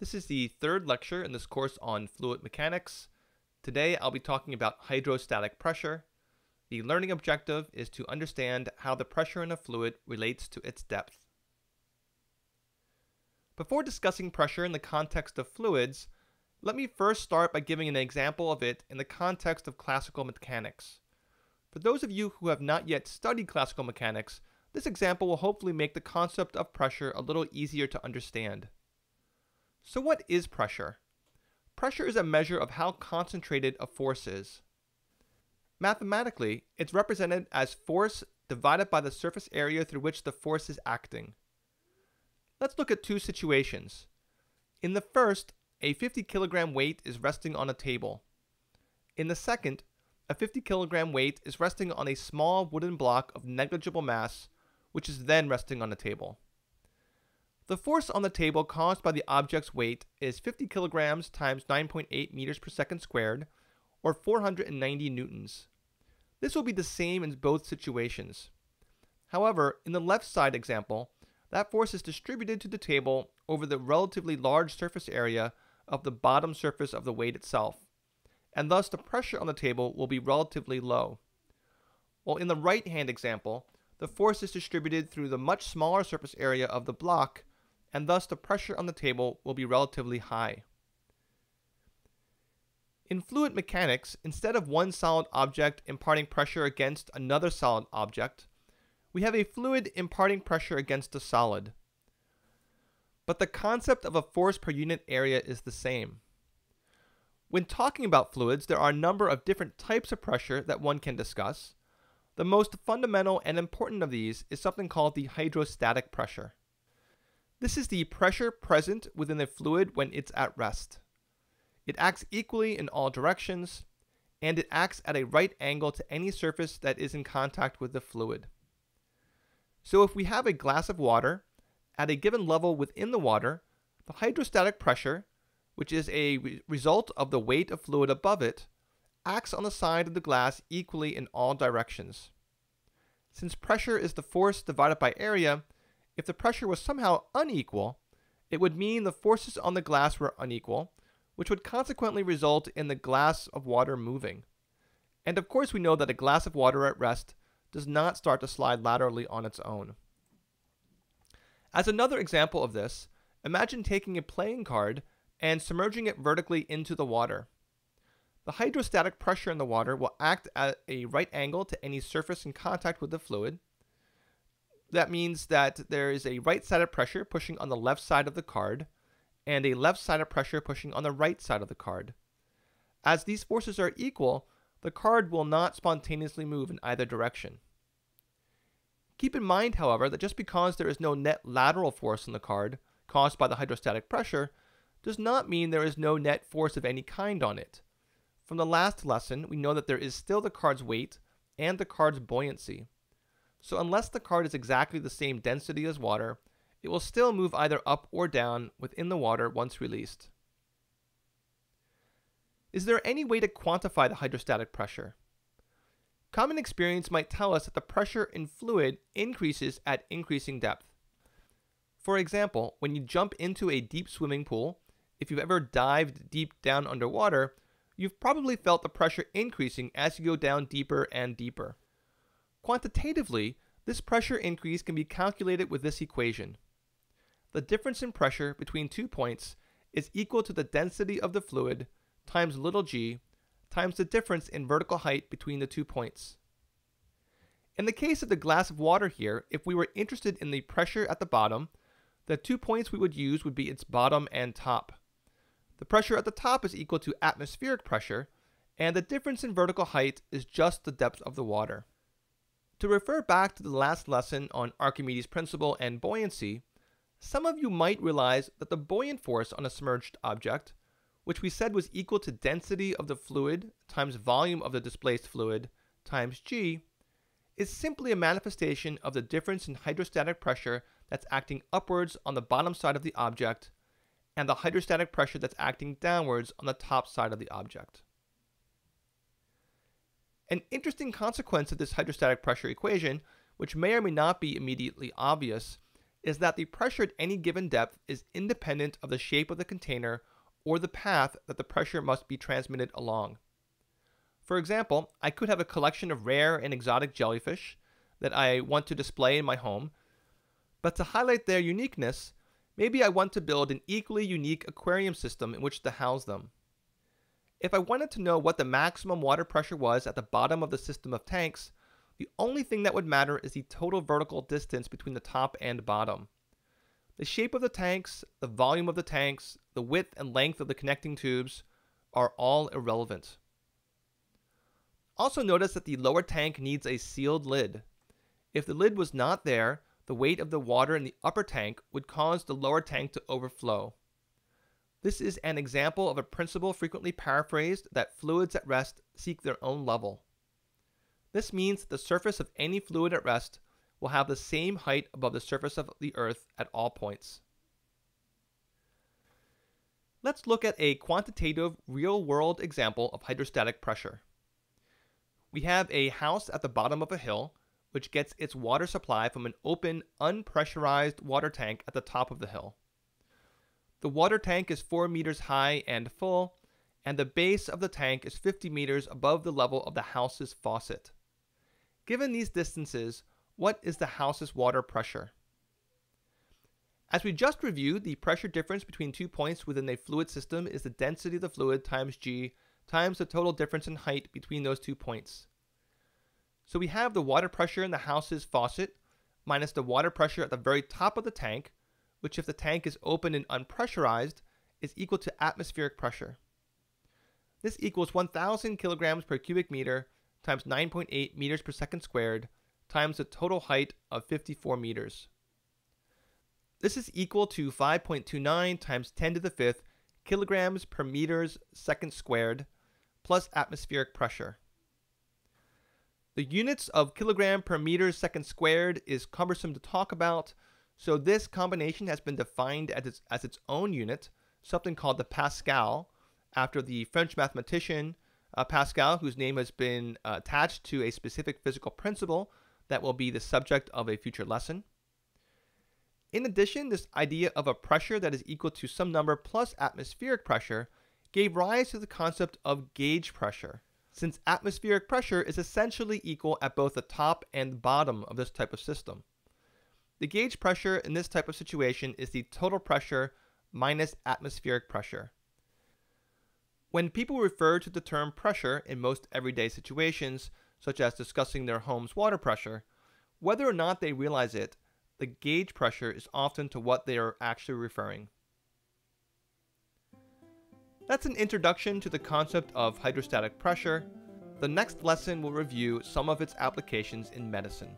This is the third lecture in this course on fluid mechanics. Today I'll be talking about hydrostatic pressure. The learning objective is to understand how the pressure in a fluid relates to its depth. Before discussing pressure in the context of fluids, let me first start by giving an example of it in the context of classical mechanics. For those of you who have not yet studied classical mechanics, this example will hopefully make the concept of pressure a little easier to understand. So what is pressure? Pressure is a measure of how concentrated a force is. Mathematically, it's represented as force divided by the surface area through which the force is acting. Let's look at two situations. In the first, a 50 kilogram weight is resting on a table. In the second, a 50 kilogram weight is resting on a small wooden block of negligible mass, which is then resting on a table. The force on the table caused by the object's weight is 50 kilograms times 9.8 meters per second squared, or 490 newtons. This will be the same in both situations. However, in the left side example, that force is distributed to the table over the relatively large surface area of the bottom surface of the weight itself, and thus the pressure on the table will be relatively low. While in the right hand example, the force is distributed through the much smaller surface area of the block and thus the pressure on the table will be relatively high. In fluid mechanics, instead of one solid object imparting pressure against another solid object, we have a fluid imparting pressure against a solid. But the concept of a force per unit area is the same. When talking about fluids, there are a number of different types of pressure that one can discuss. The most fundamental and important of these is something called the hydrostatic pressure. This is the pressure present within the fluid when it's at rest. It acts equally in all directions, and it acts at a right angle to any surface that is in contact with the fluid. So if we have a glass of water, at a given level within the water, the hydrostatic pressure, which is a re result of the weight of fluid above it, acts on the side of the glass equally in all directions. Since pressure is the force divided by area, if the pressure was somehow unequal, it would mean the forces on the glass were unequal, which would consequently result in the glass of water moving. And of course we know that a glass of water at rest does not start to slide laterally on its own. As another example of this, imagine taking a playing card and submerging it vertically into the water. The hydrostatic pressure in the water will act at a right angle to any surface in contact with the fluid, that means that there is a right-sided pressure pushing on the left side of the card and a left-sided pressure pushing on the right side of the card. As these forces are equal, the card will not spontaneously move in either direction. Keep in mind, however, that just because there is no net lateral force on the card caused by the hydrostatic pressure does not mean there is no net force of any kind on it. From the last lesson, we know that there is still the card's weight and the card's buoyancy. So unless the card is exactly the same density as water, it will still move either up or down within the water once released. Is there any way to quantify the hydrostatic pressure? Common experience might tell us that the pressure in fluid increases at increasing depth. For example, when you jump into a deep swimming pool, if you've ever dived deep down underwater, you've probably felt the pressure increasing as you go down deeper and deeper. Quantitatively, this pressure increase can be calculated with this equation. The difference in pressure between two points is equal to the density of the fluid times little g times the difference in vertical height between the two points. In the case of the glass of water here, if we were interested in the pressure at the bottom, the two points we would use would be its bottom and top. The pressure at the top is equal to atmospheric pressure, and the difference in vertical height is just the depth of the water. To refer back to the last lesson on Archimedes' principle and buoyancy, some of you might realize that the buoyant force on a submerged object, which we said was equal to density of the fluid times volume of the displaced fluid times g, is simply a manifestation of the difference in hydrostatic pressure that's acting upwards on the bottom side of the object and the hydrostatic pressure that's acting downwards on the top side of the object. An interesting consequence of this hydrostatic pressure equation, which may or may not be immediately obvious, is that the pressure at any given depth is independent of the shape of the container or the path that the pressure must be transmitted along. For example, I could have a collection of rare and exotic jellyfish that I want to display in my home, but to highlight their uniqueness, maybe I want to build an equally unique aquarium system in which to house them. If I wanted to know what the maximum water pressure was at the bottom of the system of tanks, the only thing that would matter is the total vertical distance between the top and bottom. The shape of the tanks, the volume of the tanks, the width and length of the connecting tubes are all irrelevant. Also notice that the lower tank needs a sealed lid. If the lid was not there, the weight of the water in the upper tank would cause the lower tank to overflow. This is an example of a principle frequently paraphrased that fluids at rest seek their own level. This means the surface of any fluid at rest will have the same height above the surface of the Earth at all points. Let's look at a quantitative real-world example of hydrostatic pressure. We have a house at the bottom of a hill which gets its water supply from an open, unpressurized water tank at the top of the hill. The water tank is 4 meters high and full, and the base of the tank is 50 meters above the level of the house's faucet. Given these distances, what is the house's water pressure? As we just reviewed, the pressure difference between two points within a fluid system is the density of the fluid times g times the total difference in height between those two points. So we have the water pressure in the house's faucet minus the water pressure at the very top of the tank, which if the tank is open and unpressurized, is equal to atmospheric pressure. This equals 1,000 kilograms per cubic meter times 9.8 meters per second squared times the total height of 54 meters. This is equal to 5.29 times 10 to the fifth kilograms per meters second squared plus atmospheric pressure. The units of kilogram per meter second squared is cumbersome to talk about, so this combination has been defined as its, as its own unit, something called the Pascal, after the French mathematician uh, Pascal, whose name has been uh, attached to a specific physical principle that will be the subject of a future lesson. In addition, this idea of a pressure that is equal to some number plus atmospheric pressure gave rise to the concept of gauge pressure since atmospheric pressure is essentially equal at both the top and bottom of this type of system. The gauge pressure in this type of situation is the total pressure minus atmospheric pressure. When people refer to the term pressure in most everyday situations, such as discussing their home's water pressure, whether or not they realize it, the gauge pressure is often to what they are actually referring. That's an introduction to the concept of hydrostatic pressure. The next lesson will review some of its applications in medicine.